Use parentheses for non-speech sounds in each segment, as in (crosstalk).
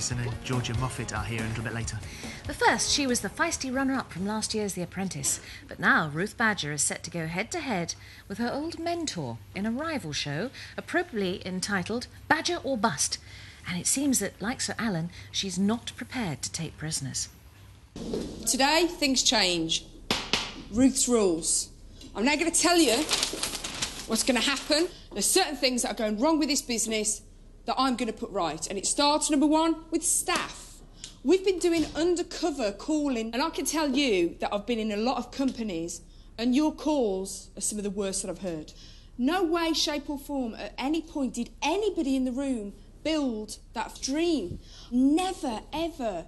Davison and Georgia Moffett are here a little bit later. But first, she was the feisty runner up from last year's The Apprentice. But now Ruth Badger is set to go head to head with her old mentor in a rival show, appropriately entitled Badger or Bust. And it seems that, like Sir Alan, she's not prepared to take prisoners. Today, things change. Ruth's rules. I'm now going to tell you what's going to happen. There's certain things that are going wrong with this business that I'm going to put right. And it starts, number one, with staff. We've been doing undercover calling, and I can tell you that I've been in a lot of companies, and your calls are some of the worst that I've heard. No way, shape, or form at any point did anybody in the room build that dream. Never, ever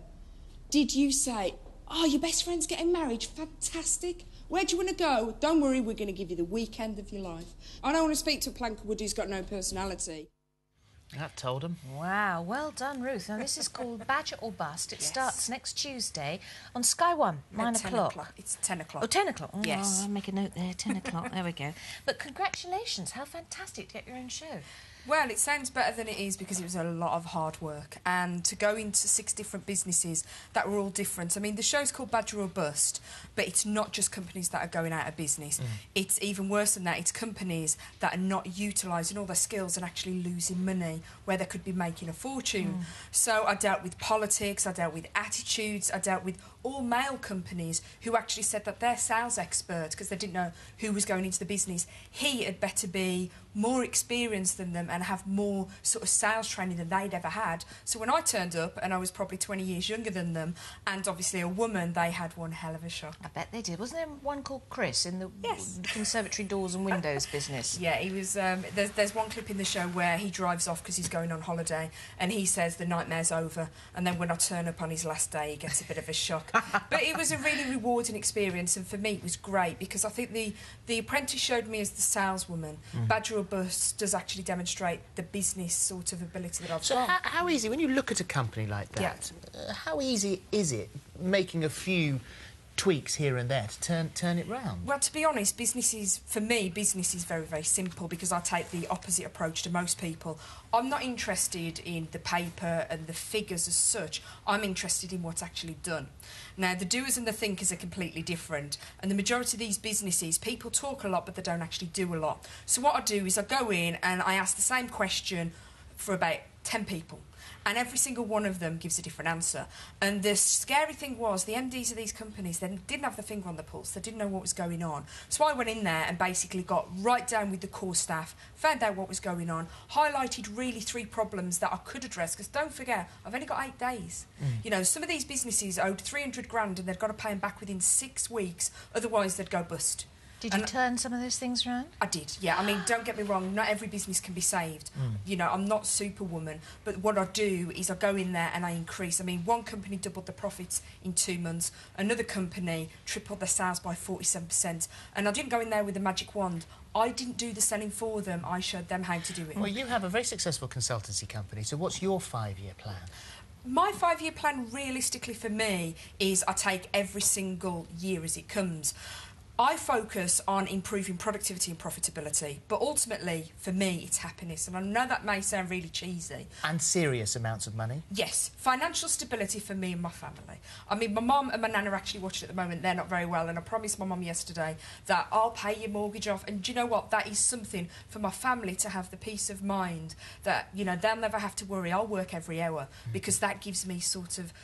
did you say, Oh, your best friend's getting married? Fantastic. Where do you want to go? Don't worry, we're going to give you the weekend of your life. I don't want to speak to a plank-wood who's got no personality. That told him. Wow, well done, Ruth. Now, this is called (laughs) Badger or Bust. It yes. starts next Tuesday on Sky One, 9 o'clock. o'clock. It's 10 o'clock. Oh, 10 o'clock. Oh, yes. I'll make a note there, 10 o'clock. there we go. (laughs) But congratulations. How fantastic to get your own show. Well, it sounds better than it is because it was a lot of hard work. And to go into six different businesses that were all different. I mean, the show's called Badger or Bust, but it's not just companies that are going out of business. Mm. It's even worse than that. It's companies that are not utilising all their skills and actually losing money where they could be making a fortune. Mm. So I dealt with politics, I dealt with attitudes, I dealt with all male companies who actually said that their sales expert, because they didn't know who was going into the business, he had better be more experienced than them and have more sort of sales training than they'd ever had. So when I turned up, and I was probably 20 years younger than them, and obviously a woman, they had one hell of a shock. I bet they did. Wasn't there one called Chris in the yes. conservatory doors and windows business? (laughs) Yeah, he was. Um, there's, there's one clip in the show where he drives off because he's going on holiday, and he says the nightmare's over, and then when I turn up on his last day, he gets a bit of a shock. (laughs) but it was a really rewarding experience, and for me, it was great because I think the the apprentice showed me as the saleswoman. Mm. Badger or Bust does actually demonstrate the business sort of ability that I've so got. So, how, how, easy when you look at a company like that? Yeah. Uh, how easy is it making a few tweaks here and there to turn turn it round? Well, to be honest, business is for me, business is very very simple because I take the opposite approach to most people. I'm not interested in the paper and the figures as such. I'm interested in what's actually done. Now, the doers and the thinkers are completely different, and the majority of these businesses, people talk a lot, but they don't actually do a lot. So what I do is I go in and I ask the same question for about 10 people and every single one of them gives a different answer. And the scary thing was the MDs of these companies they didn't have the finger on the pulse. They didn't know what was going on. So I went in there and basically got right down with the core staff, found out what was going on, highlighted really three problems that I could address. Because don't forget, I've only got eight days. Mm. You know, some of these businesses owed 300 grand and they've got to pay them back within six weeks, otherwise they'd go bust. Did you turn some of those things around? I did, yeah. I mean, don't get me wrong, not every business can be saved. Mm. You know, I'm not superwoman, but what I do is I go in there and I increase. I mean, one company doubled the profits in two months, another company tripled their sales by 47%. And I didn't go in there with a magic wand. I didn't do the selling for them, I showed them how to do it. Well, you have a very successful consultancy company, so what's your five year plan? My five year plan, realistically for me, is I take every single year as it comes. I focus on improving productivity and profitability, but ultimately, for me, it's happiness. And I know that may sound really cheesy. And serious amounts of money? Yes. Financial stability for me and my family. I mean, my mum and my nan are actually watching at the moment. They're not very well. And I promised my mum yesterday that I'll pay your mortgage off. And do you know what? That is something for my family to have the peace of mind that, you know, they'll never have to worry. I'll work every hour mm. because that gives me sort of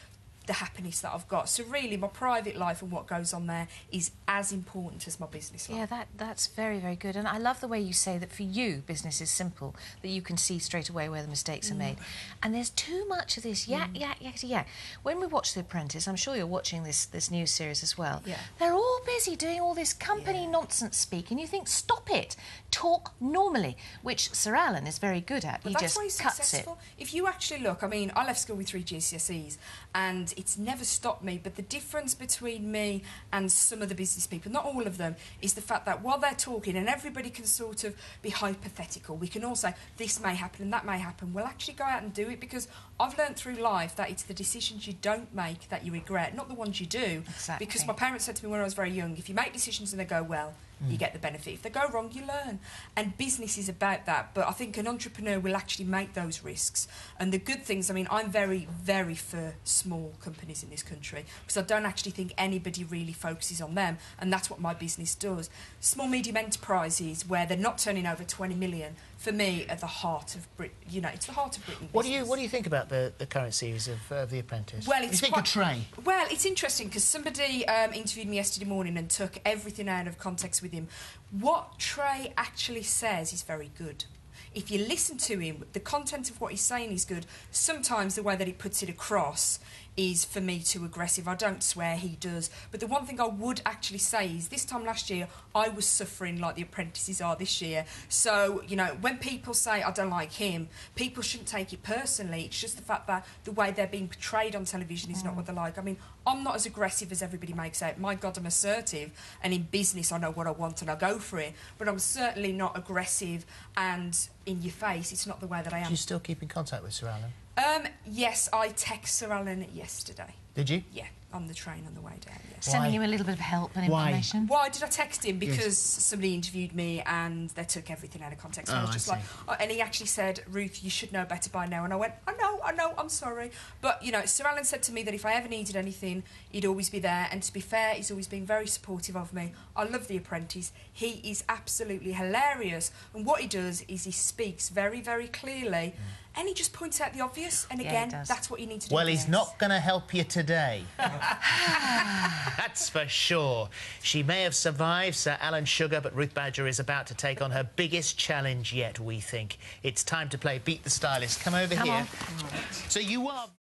the happiness that I've got. So really, my private life and what goes on there is as important as my business life. Yeah, that that's very very good. And I love the way you say that for you, business is simple. That you can see straight away where the mistakes mm. are made. And there's too much of this yak mm. yak yak yak. When we watch The Apprentice, I'm sure you're watching this this news series as well. Yeah. They're all busy doing all this company yeah. nonsense speak, and you think, stop it, talk normally, which Sir Alan is very good at. But he just cuts successful. it. If you actually look, I mean, I left school with three GCSEs, and it's never stopped me. But the difference between me and some of the business people, not all of them, is the fact that while they're talking and everybody can sort of be hypothetical, we can all say this may happen and that may happen. We'll actually go out and do it because I've learned through life that it's the decisions you don't make that you regret, not the ones you do. Exactly. Because my parents said to me when I was very young, if you make decisions and they go well, you get the benefit. If they go wrong, you learn. And business is about that. But I think an entrepreneur will actually make those risks. And the good things, I mean, I'm very, very for small companies in this country because I don't actually think anybody really focuses on them. And that's what my business does. Small, medium enterprises where they're not turning over 20 million, for me, are the heart of Britain. You know, it's the heart of Britain. What do you. What do you think about the, the current series of uh, The Apprentice? Well, you it's think quite, Tre? Well, it's interesting because somebody um, interviewed me yesterday morning and took everything out of context with him. What Tre actually says is very good. If you listen to him, the content of what he's saying is good. Sometimes the way that he puts it across is for me too aggressive. I don't swear, he does. But the one thing I would actually say is this time last year, I was suffering like the apprentices are this year. So, you know, when people say I don't like him, people shouldn't take it personally. It's just the fact that the way they're being portrayed on television is not what they're like. I mean, I'm not as aggressive as everybody makes out. My God, I'm assertive. And in business, I know what I want and I go for it. But I'm certainly not aggressive and in your face. It's not the way that I Do am. you still keep in contact with Sir Alan? Um, yes, I text Sir Alan yesterday. Did you? Yeah, on the train on the way down. Yes. Sending him a little bit of help and Why? information. Why did I text him? Because somebody interviewed me and they took everything out of context. And I Oh, was I just see. like, oh, and he actually said, Ruth, you should know better by now. And I went, I know, I know, I'm sorry. But, you know, Sir Alan said to me that if I ever needed anything, he'd always be there. And to be fair, he's always been very supportive of me. I love The Apprentice. He is absolutely hilarious. And what he does is he speaks very, very clearly. Mm. And he just points out the obvious. And again, does. that's what you need to do. Well, he's Yes. not going to help you today. (laughs) (laughs) That's for sure. She may have survived Sir Alan Sugar, but Ruth Badger is about to take on her biggest challenge yet, we think. It's time to play Beat the Stylist. Come over Come here. on. So you are...